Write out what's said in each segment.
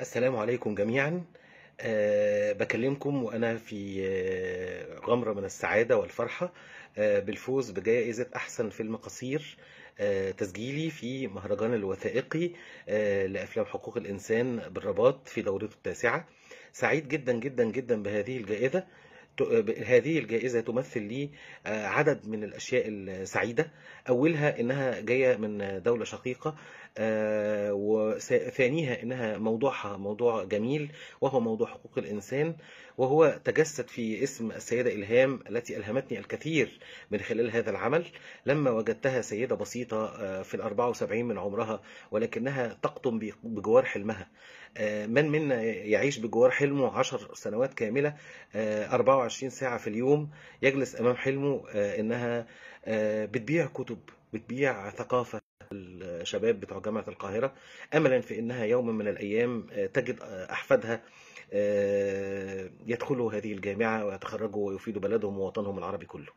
السلام عليكم جميعا. أه بكلمكم وأنا في آه، غمرة من السعادة والفرحة أه بالفوز بجائزة أحسن فيلم قصير تسجيلي في مهرجان الوثائقي لأفلام حقوق الإنسان بالرباط في دورته التاسعة. سعيد جدا جدا جدا بهذه الجائزة. هذه الجائزة تمثل لي آه، عدد من الأشياء السعيدة. أولها إنها جاية من دولة شقيقة آه، وثانيها إنها موضوعها موضوع جميل وهو موضوع حقوق الإنسان وهو تجسد في اسم السيدة إلهام التي ألهمتني الكثير من خلال هذا العمل. لما وجدتها سيدة بسيطة آه، في الأربعة وسبعين من عمرها ولكنها تقطن بجوار حلمها. آه، من منا يعيش بجوار حلمه عشر سنوات كاملة؟ آه، 24 ساعة في اليوم يجلس أمام حلمه آه، آه، بتبيع كتب بتبيع ثقافة الشباب بتوع جامعة القاهرة أملا في إنها يوم من الأيام آه، تجد آه، أحفادها آه، يدخلوا هذه الجامعة ويتخرجوا ويفيدوا بلدهم ووطنهم العربي كله.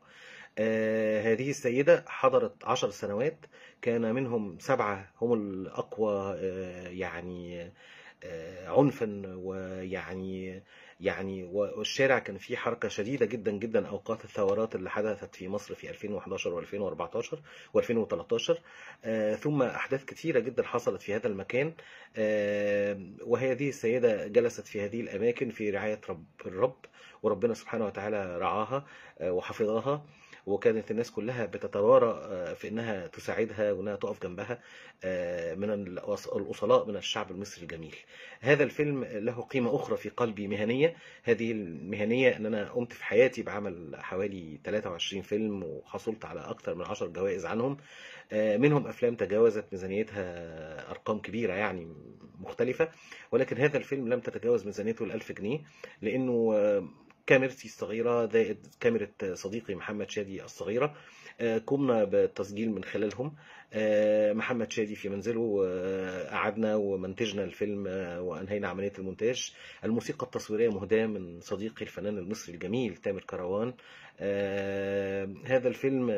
هذه السيدة حضرت عشر سنوات كان منهم سبعة هم الأقوى يعني عنفا ويعني يعني والشارع كان فيه حركة شديدة جدا جدا أوقات الثورات اللي حدثت في مصر في 2011 و2014 و2013 آه، ثم أحداث كثيرة جدا حصلت في هذا المكان آه، وهذه السيدة جلست في هذه الأماكن في رعاية رب الرب وربنا سبحانه وتعالى رعاها آه، وحفظها. وكانت الناس كلها بتتوارى آه، في إنها تساعدها وإنها تقف جنبها آه، من الأصلاء من الشعب المصري الجميل. هذا الفيلم له قيمة أخرى في قلبي مهنية هذه المهنية أن أنا قمت في حياتي بعمل حوالي 23 فيلم وحصلت على أكثر من 10 جوائز عنهم آه، منهم أفلام تجاوزت ميزانيتها أرقام كبيرة يعني مختلفة ولكن هذا الفيلم لم تتجاوز ميزانيته الألف جنيه لأنه آه، كاميرتي الصغيرة زائد كاميرا صديقي محمد شادي الصغيرة آه، قمنا بالتسجيل من خلالهم. محمد شادي في منزله آه، قعدنا ومنتجنا الفيلم آه، وأنهينا عملية المونتاج. الموسيقى التصويرية مهداة من صديقي الفنان المصري الجميل تامر كروان. آه، هذا الفيلم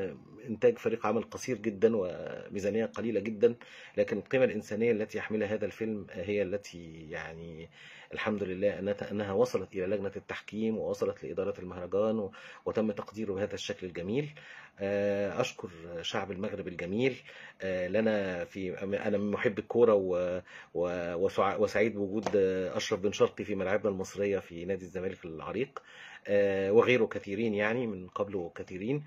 إنتاج فريق عمل قصير جدا وميزانية قليلة جدا لكن القيمة الإنسانية التي يحملها هذا الفيلم هي التي يعني الحمد لله أنها وصلت إلى لجنة التحكيم ووصلت لإدارة المهرجان وتم تقديره بهذا الشكل الجميل. آه، أشكر شعب المغرب الجميل. آه، لنا في أنا من محب الكورة و- و- وسع- وسعيد بوجود آه، أشرف بن شرقي في ملاعبنا المصرية في نادي الزمالك العريق. آه، وغيره كثيرين يعني من قبله كثيرين.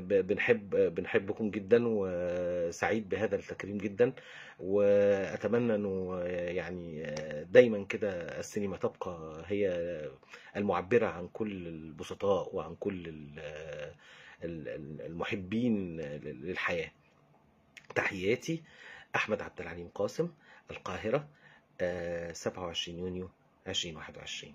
بنحب بنحبكم جدا وسعيد بهذا التكريم جدا. وأتمنى إنه يعني دايما كده السينما تبقى هي المعبرة عن كل البسطاء وعن كل ال- ال- المحبين للحياة. تحياتي أحمد عبد العليم قاسم القاهرة آه، 27 يونيو 2021